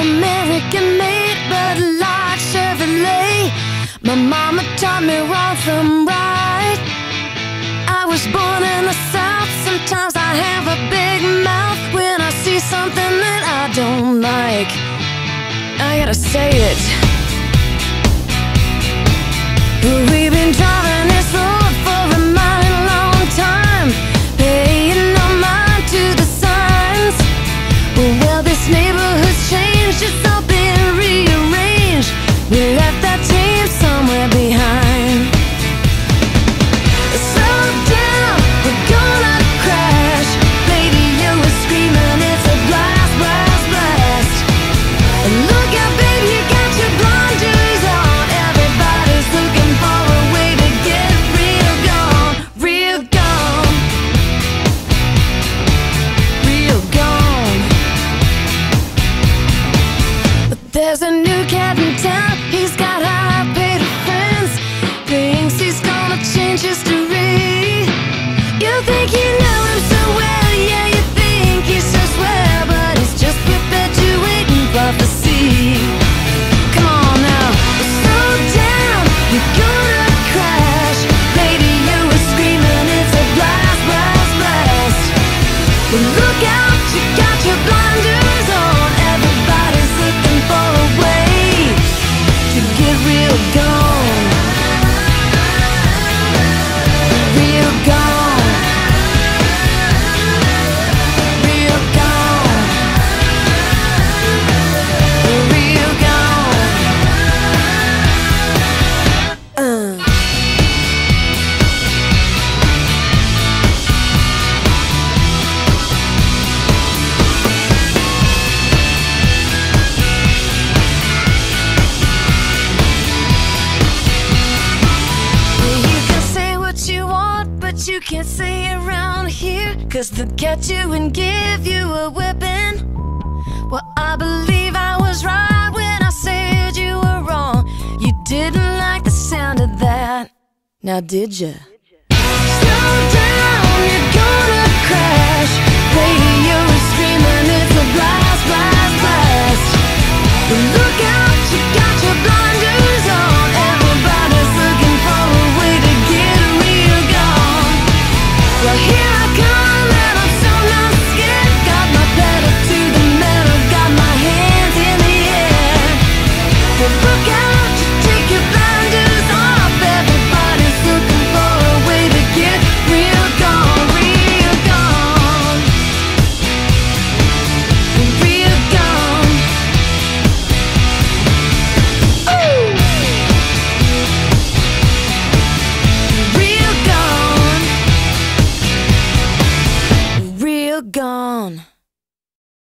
American made, but like Chevrolet. My mama taught me wrong from right. I was born in the South. Sometimes I have a big mouth when I see something that I don't like. I gotta say it. Rearranged. There's a new cat in town. He's got high paid friends. Thinks he's gonna change history. You think you know him so well, yeah, you think he's so swell, but he's just perpetuating prophecy. Come on now, slow down, you're gonna crash. Radio is screaming, it's a blast, blast, blast. Look out, you got your blinders Cause they'll get you and give you a whipping. Well, I believe I was right when I said you were wrong. You didn't like the sound of that. Now, did you?